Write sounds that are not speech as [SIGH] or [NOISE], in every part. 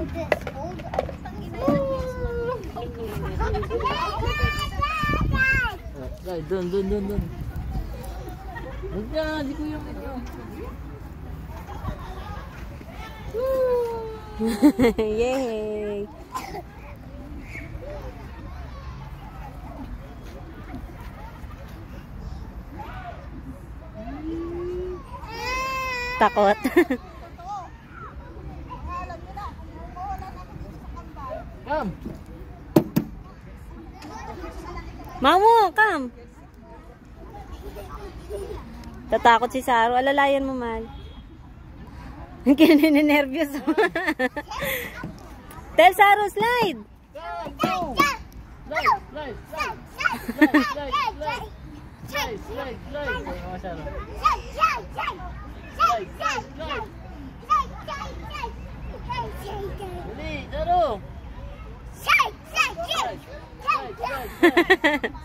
Ay, dun, dun, dun, dun. Huwag na, di ko yung. [LAUGHS] Yay! Takot. [LAUGHS] Come! Mamu, come. Tatakot si Saro. Alalayan mo, mal. Kinininervyos. [LAUGHS] Tell Saro, slide. Go! Slide, slide, slide. Slide, slide, slide. Slide, slide, slide. Ay, mga saro. Slide, slide, slide. Dali, saro. Slide, slide, slide. [LAUGHS]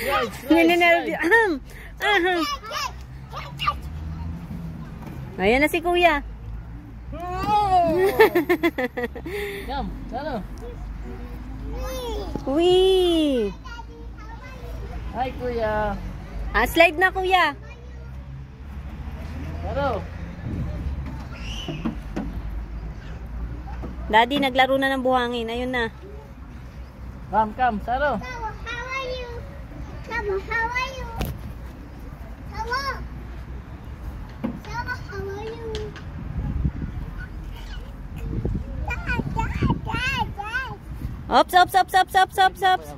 Slide, Nininervyo. slide. Ahem. Ahem. Ayan na si kuya. Come, saro. Wee. Hi, kuya. Ah, slide na kuya. Saro. Daddy, naglaro na ng buhangin. Ayun na. Come, come, saro. Ops, ops, ops, ops, ops, ops, ops.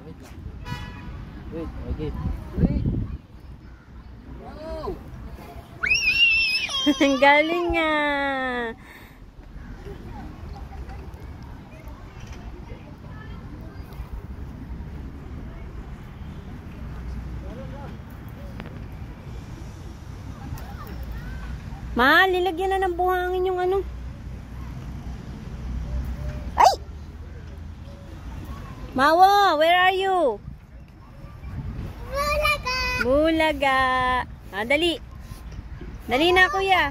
Wait, okay. Wait. Oh. [LAUGHS] Ang galing nga. Ma, lilagyan na ng buhangin yung ano. Ay! Mawa, where are you? Bulaga. Ah, dali. Dali na, kuya.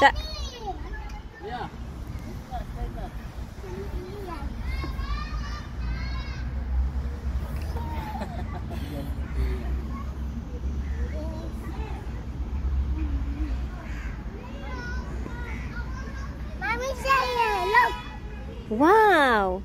Sa Wow!